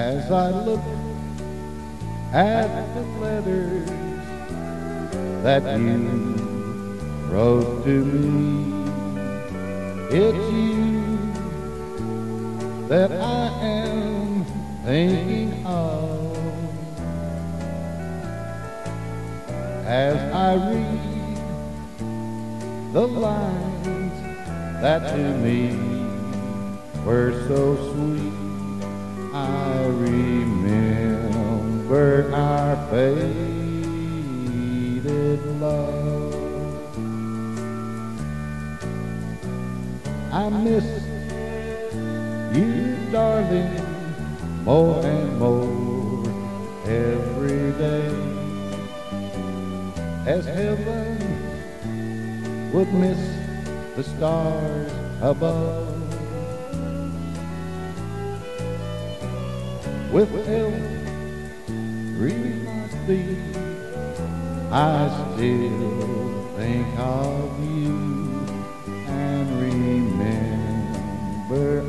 as I look at the letters that you wrote to me. It's you that I am thinking of as I read the lines that to me were so sweet. Faded love. I miss you, darling, more and more every day. As heaven would miss the stars above. With every I still think of you and remember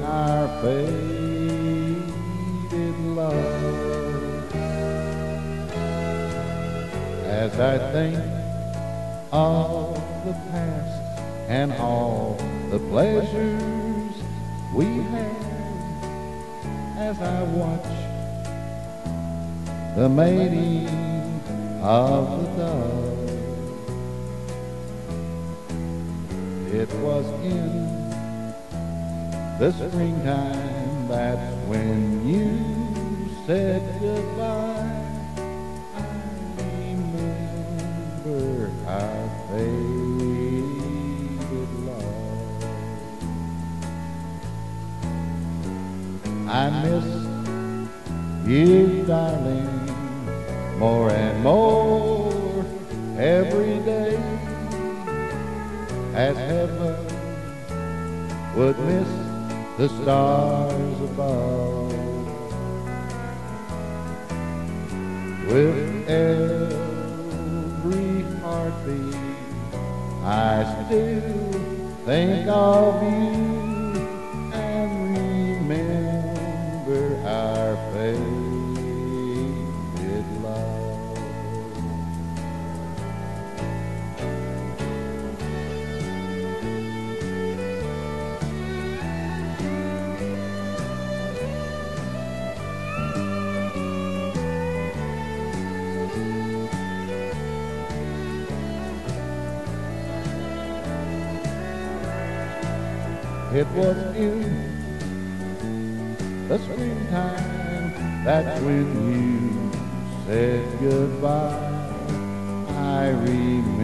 our faded love. As I think of the past and all the pleasures we had as I watch the mating of the dove. It was in the springtime, that's when you said goodbye. I remember our faded love. I miss you, darling, more and more every day as heaven would miss the stars above. With every heartbeat, I still think of you It was in the springtime, that's when you said goodbye. I remember